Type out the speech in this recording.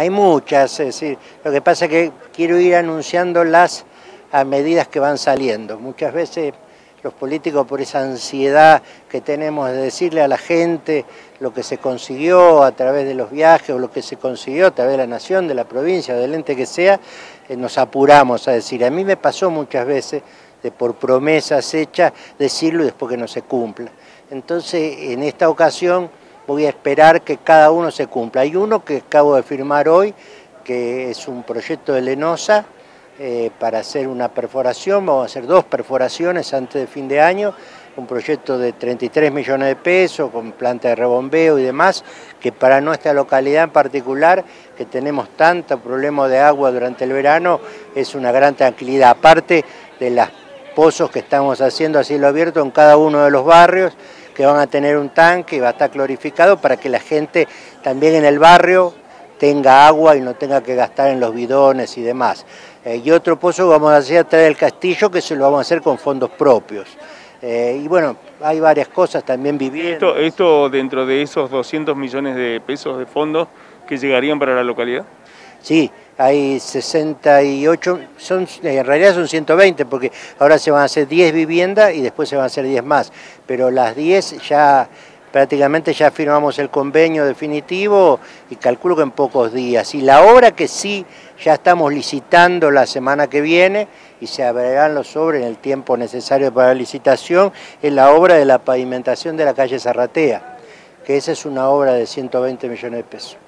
Hay muchas, es decir, lo que pasa es que quiero ir anunciándolas a medidas que van saliendo. Muchas veces los políticos por esa ansiedad que tenemos de decirle a la gente lo que se consiguió a través de los viajes o lo que se consiguió a través de la nación, de la provincia del ente que sea, eh, nos apuramos a decir. A mí me pasó muchas veces de por promesas hechas decirlo y después que no se cumpla. Entonces, en esta ocasión voy a esperar que cada uno se cumpla. Hay uno que acabo de firmar hoy, que es un proyecto de Lenosa, eh, para hacer una perforación, vamos a hacer dos perforaciones antes de fin de año, un proyecto de 33 millones de pesos con planta de rebombeo y demás, que para nuestra localidad en particular, que tenemos tanto problema de agua durante el verano, es una gran tranquilidad, aparte de los pozos que estamos haciendo a cielo abierto en cada uno de los barrios, que van a tener un tanque y va a estar clorificado para que la gente también en el barrio tenga agua y no tenga que gastar en los bidones y demás. Eh, y otro pozo vamos a hacer atrás del castillo que se lo vamos a hacer con fondos propios. Eh, y bueno, hay varias cosas también viviendo. Esto, ¿Esto dentro de esos 200 millones de pesos de fondos que llegarían para la localidad? Sí, hay 68, son, en realidad son 120 porque ahora se van a hacer 10 viviendas y después se van a hacer 10 más, pero las 10 ya prácticamente ya firmamos el convenio definitivo y calculo que en pocos días. Y la obra que sí ya estamos licitando la semana que viene y se abrirán los sobres en el tiempo necesario para la licitación es la obra de la pavimentación de la calle Zarratea, que esa es una obra de 120 millones de pesos.